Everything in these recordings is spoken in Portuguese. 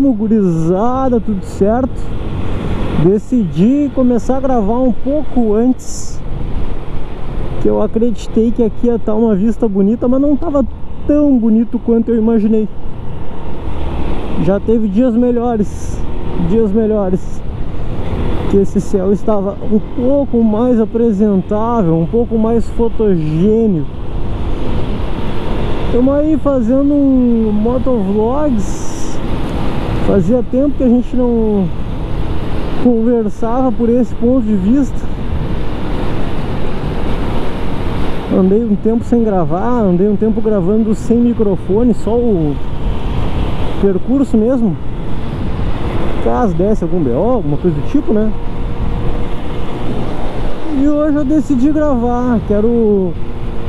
Vamos, gurizada, tudo certo. Decidi começar a gravar um pouco antes Que eu acreditei que aqui ia estar uma vista bonita Mas não estava tão bonito quanto eu imaginei Já teve dias melhores Dias melhores Que esse céu estava um pouco mais apresentável Um pouco mais fotogênico Estamos aí fazendo um motovlogs Fazia tempo que a gente não conversava por esse ponto de vista. Andei um tempo sem gravar, andei um tempo gravando sem microfone, só o percurso mesmo. Caso desse algum BO, alguma coisa do tipo, né? E hoje eu decidi gravar, quero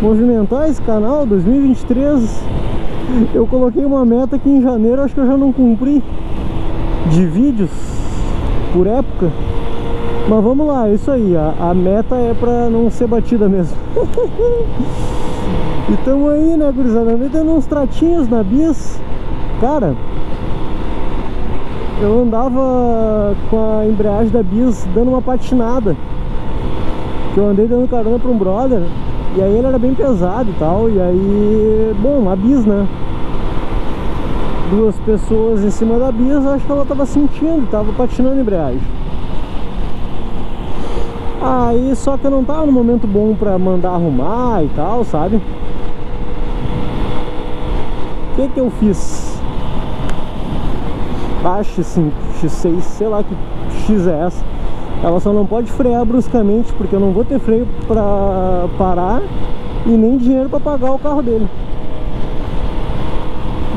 movimentar esse canal 2023. Eu coloquei uma meta que em janeiro acho que eu já não cumpri de vídeos por época. Mas vamos lá, é isso aí. A, a meta é pra não ser batida mesmo. e tamo aí, né, gurizada? Dando uns tratinhos na bis. Cara, eu andava com a embreagem da bis dando uma patinada. Que eu andei dando carona pra um brother. E aí ele era bem pesado e tal. E aí, bom, a bis, né? Duas pessoas em cima da Bisa, acho que ela tava sentindo, tava patinando a embreagem. Aí só que eu não tava no momento bom pra mandar arrumar e tal, sabe? O que que eu fiz? A X5, X6, sei lá que X é essa. Ela só não pode frear bruscamente porque eu não vou ter freio pra parar e nem dinheiro pra pagar o carro dele.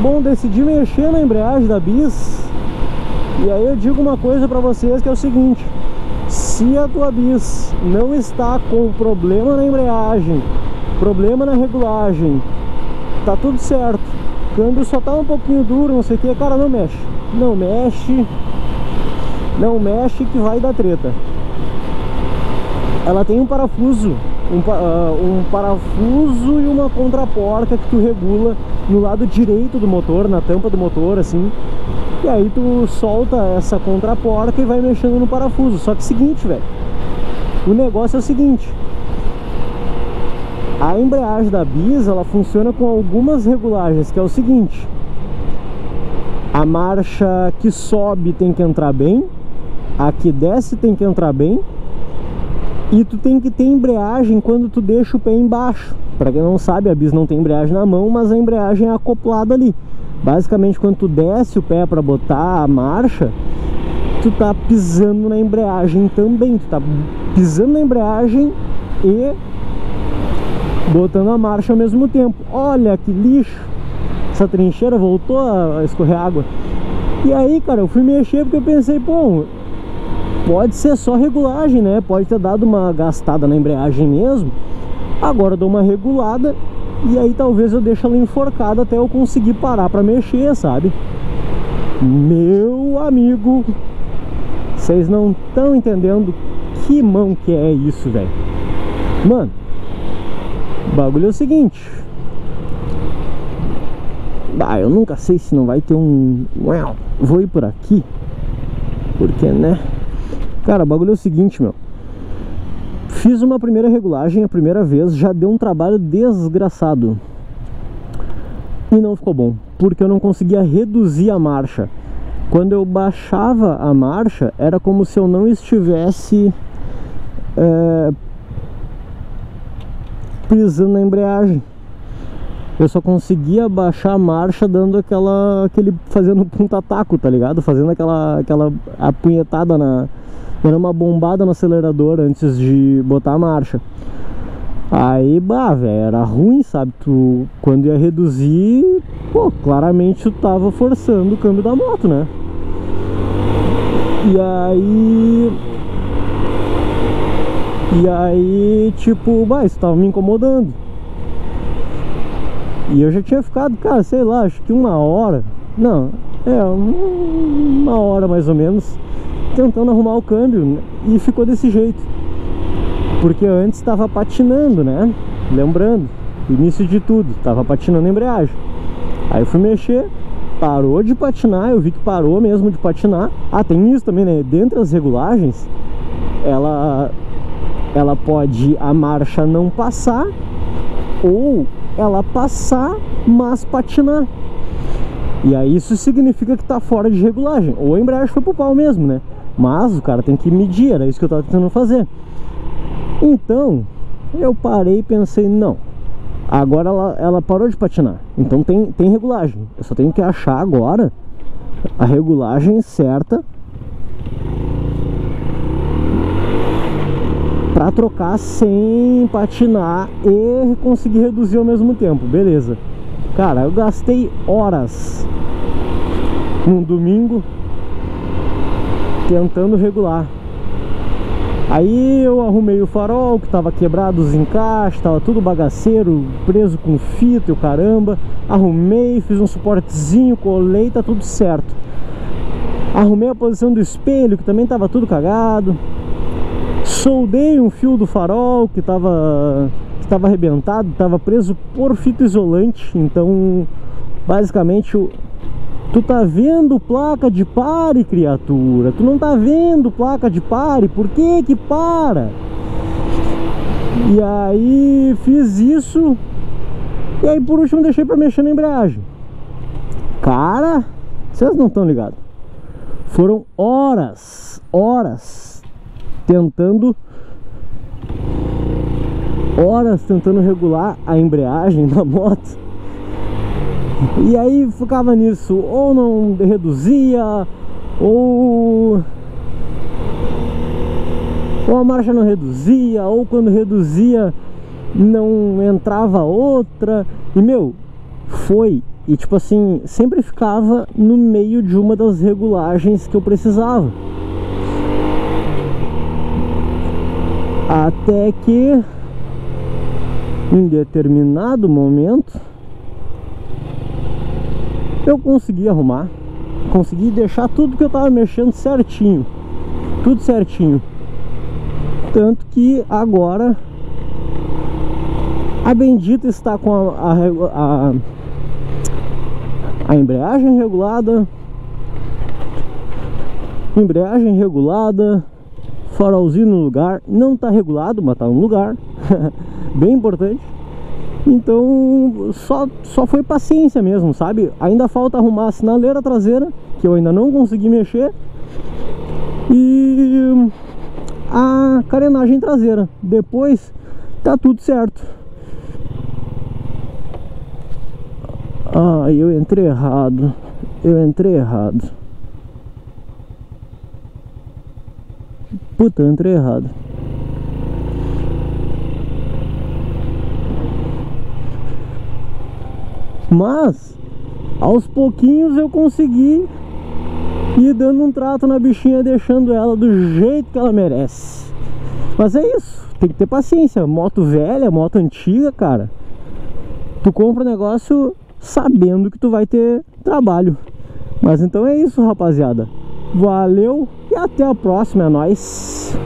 Bom, decidi mexer na embreagem da Bis. E aí eu digo uma coisa pra vocês que é o seguinte. Se a tua Bis não está com problema na embreagem Problema na regulagem Tá tudo certo. Câmbio só tá um pouquinho duro, não sei o que Cara, não mexe. Não mexe. Não mexe que vai dar treta. Ela tem um parafuso um, uh, um parafuso e uma contraporca que tu regula no lado direito do motor, na tampa do motor, assim. E aí tu solta essa contraporca e vai mexendo no parafuso. Só que é seguinte, velho. O negócio é o seguinte. A embreagem da Bis, ela funciona com algumas regulagens, que é o seguinte. A marcha que sobe tem que entrar bem, a que desce tem que entrar bem e tu tem que ter embreagem quando tu deixa o pé embaixo. Para quem não sabe, a bis não tem embreagem na mão, mas a embreagem é acoplada ali. Basicamente, quando tu desce o pé para botar a marcha, tu tá pisando na embreagem também. Tu tá pisando na embreagem e botando a marcha ao mesmo tempo. Olha que lixo! Essa trincheira voltou a escorrer água. E aí, cara, eu fui mexer porque eu pensei, pô, pode ser só regulagem, né? Pode ter dado uma gastada na embreagem mesmo. Agora dou uma regulada e aí talvez eu deixe ela enforcada até eu conseguir parar para mexer, sabe? Meu amigo, vocês não estão entendendo que mão que é isso, velho. Mano, o bagulho é o seguinte. Ah, eu nunca sei se não vai ter um... Vou ir por aqui. Porque, né? Cara, o bagulho é o seguinte, meu. Fiz uma primeira regulagem a primeira vez, já deu um trabalho desgraçado. E não ficou bom, porque eu não conseguia reduzir a marcha. Quando eu baixava a marcha, era como se eu não estivesse é, pisando na embreagem. Eu só conseguia baixar a marcha dando aquela aquele fazendo punta-taco, tá ligado? Fazendo aquela aquela apunhetada na dando uma bombada no acelerador antes de botar a marcha. Aí, bah, velho, era ruim, sabe? Tu, quando ia reduzir, pô, claramente tu tava forçando o câmbio da moto, né? E aí... E aí, tipo, bah, isso tava me incomodando. E eu já tinha ficado, cara, sei lá, acho que uma hora. Não, é, uma hora mais ou menos tentando arrumar o câmbio e ficou desse jeito. Porque antes estava patinando, né? Lembrando, início de tudo, estava patinando a embreagem. Aí eu fui mexer, parou de patinar, eu vi que parou mesmo de patinar. Ah, tem isso também, né? Dentre as regulagens, ela ela pode a marcha não passar ou ela passar, mas patinar. E aí isso significa que tá fora de regulagem. Ou a embreagem foi pro pau mesmo, né? Mas o cara tem que medir, era isso que eu tava tentando fazer. Então, eu parei e pensei, não. Agora ela, ela parou de patinar. Então tem, tem regulagem. Eu só tenho que achar agora a regulagem certa para trocar sem patinar e conseguir reduzir ao mesmo tempo, beleza. Cara, eu gastei horas num domingo tentando regular. Aí eu arrumei o farol que tava quebrado os encaixes, tava tudo bagaceiro, preso com fita e o caramba. Arrumei, fiz um suportezinho, colei, tá tudo certo. Arrumei a posição do espelho que também tava tudo cagado. Soldei um fio do farol que tava estava arrebentado, estava preso por fita isolante, então basicamente tu tá vendo placa de pare, criatura, tu não tá vendo placa de pare, por que que para? E aí fiz isso e aí por último deixei para mexer na embreagem. Cara, vocês não estão ligados. Foram horas, horas tentando horas tentando regular a embreagem da moto e aí ficava nisso ou não reduzia ou ou a marcha não reduzia ou quando reduzia não entrava outra. E meu foi. E tipo assim sempre ficava no meio de uma das regulagens que eu precisava. Até que em determinado momento eu consegui arrumar consegui deixar tudo que eu tava mexendo certinho tudo certinho. Tanto que agora a bendita está com a, a, a, a embreagem regulada embreagem regulada farolzinho no lugar. Não está regulado mas tá no lugar. Bem importante então só, só foi paciência mesmo, sabe? Ainda falta arrumar a sinaleira traseira, que eu ainda não consegui mexer E a carenagem traseira. Depois tá tudo certo. Ah, eu entrei errado. Eu entrei errado. Puta, eu entrei errado Mas aos pouquinhos eu consegui ir dando um trato na bichinha, deixando ela do jeito que ela merece. Mas é isso, tem que ter paciência. Moto velha, moto antiga, cara. Tu compra o negócio sabendo que tu vai ter trabalho. Mas então é isso, rapaziada. Valeu e até a próxima, é nóis.